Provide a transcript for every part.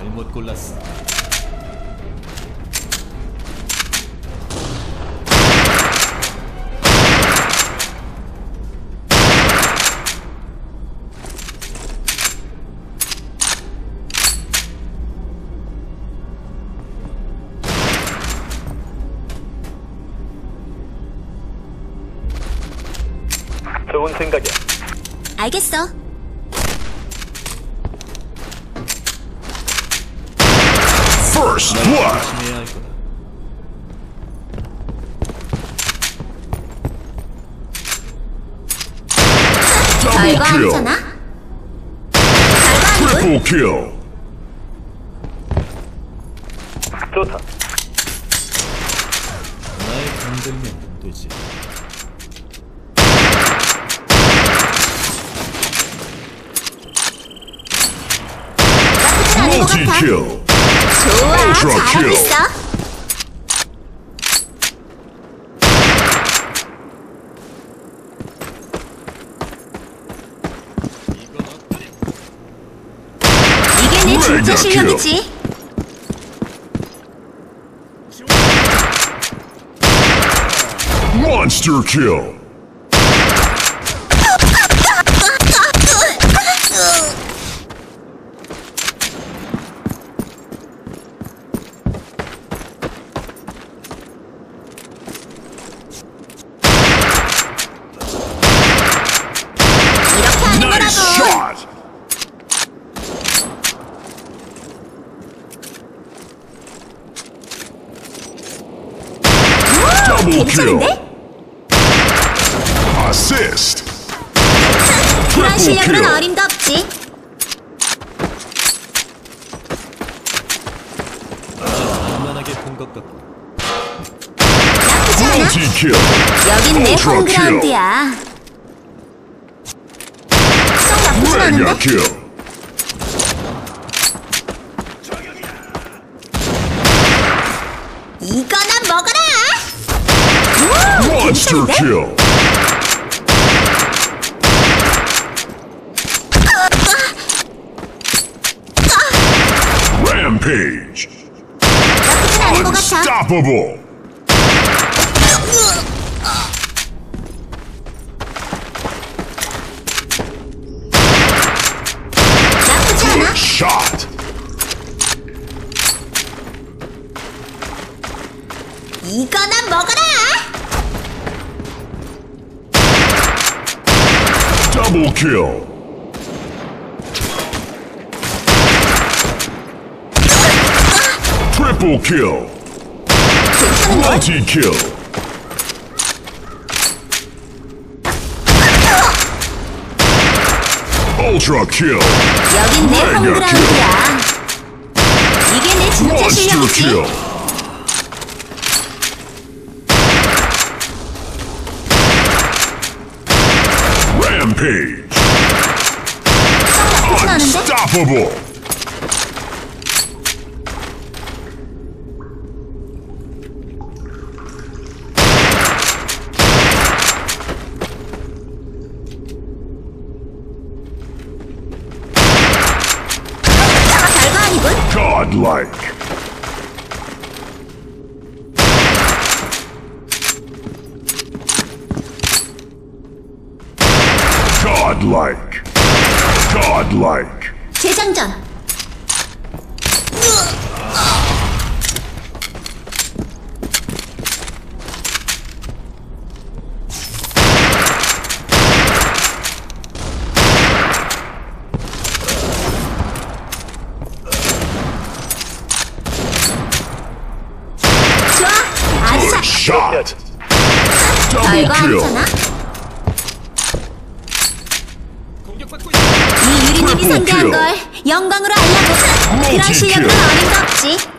잘못 골랐어. 좋은 생각이야. 알겠어. First blood. Double kill. 별거 아니군. Triple kill. 좋다. 날 건들면 안 되지. 나쁘진 않은 것 Multi 같아. kill. 잘하고. 있어. 이게 내 진짜 실력이지. Monster kill. 이렇게 하는 Nice 거라고. shot. Double kill. 괜찮은데? Assist. 그런 실력으로는 kill. 어림도 없지. 만만하게 본것 같고. 나쁘지 않아. Multi kill. 여긴 내 Ultra 홈그라운드야. 썩 나쁘진 Mega 않은데? kill. 오, Monster 괜찮은데? kill. Rampage. 나쁘진 않은 것 같아. Unstoppable. 나쁘지 않아. Shot. 이거나 먹어라! Double kill! Triple kill! Multi-kill! Ultra kill! Mega kill! Monster kill! Rampage! Unstoppable! Godlike! Godlike. Godlike. 재장전. 좋아, 아주 잘. Shot. Double 별거 kill. 있어. 이 유리님이 Triple 상대한 kill. 걸 영광으로 알려줘. 그런 Multi 실력은. 어림도 없지.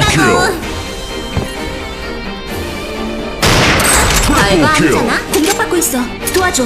거라고. 알바 하잖아. 공격받고 있어. 도와줘.